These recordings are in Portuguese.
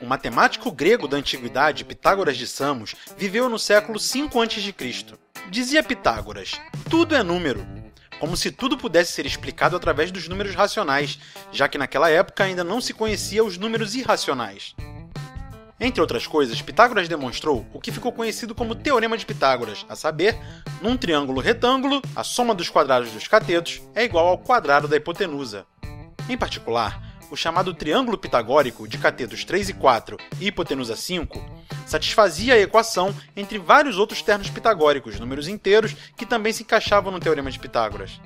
O matemático grego da antiguidade, Pitágoras de Samos, viveu no século 5 a.C. Dizia Pitágoras: tudo é número. Como se tudo pudesse ser explicado através dos números racionais, já que naquela época ainda não se conhecia os números irracionais. Entre outras coisas, Pitágoras demonstrou o que ficou conhecido como Teorema de Pitágoras, a saber, num triângulo retângulo, a soma dos quadrados dos catetos é igual ao quadrado da hipotenusa. Em particular, o chamado triângulo pitagórico de catetos 3 e 4 e hipotenusa 5 satisfazia a equação entre vários outros termos pitagóricos, números inteiros, que também se encaixavam no Teorema de Pitágoras.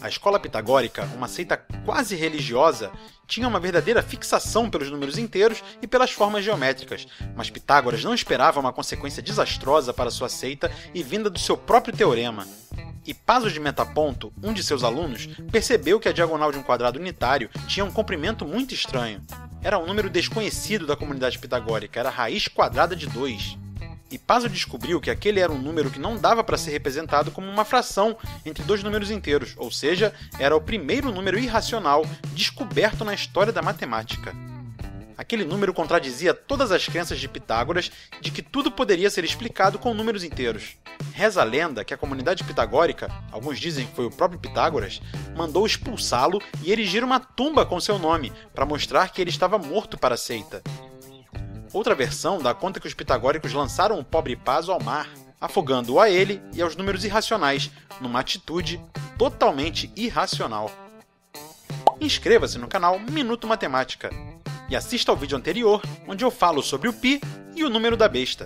A escola pitagórica, uma seita quase religiosa, tinha uma verdadeira fixação pelos números inteiros e pelas formas geométricas, mas Pitágoras não esperava uma consequência desastrosa para sua seita e vinda do seu próprio teorema. Hipaso de Metaponto, um de seus alunos, percebeu que a diagonal de um quadrado unitário tinha um comprimento muito estranho. Era um número desconhecido da comunidade pitagórica, era a raiz quadrada de 2. Hipaso descobriu que aquele era um número que não dava para ser representado como uma fração entre dois números inteiros, ou seja, era o primeiro número irracional descoberto na história da matemática. Aquele número contradizia todas as crenças de Pitágoras de que tudo poderia ser explicado com números inteiros. Reza a lenda que a comunidade pitagórica, alguns dizem que foi o próprio Pitágoras, mandou expulsá-lo e erigir uma tumba com seu nome, para mostrar que ele estava morto para a seita. Outra versão dá conta que os pitagóricos lançaram o pobre Paso ao mar, afogando-o a ele e aos números irracionais, numa atitude totalmente irracional. Inscreva-se no canal Minuto Matemática e assista ao vídeo anterior, onde eu falo sobre o π e o número da besta.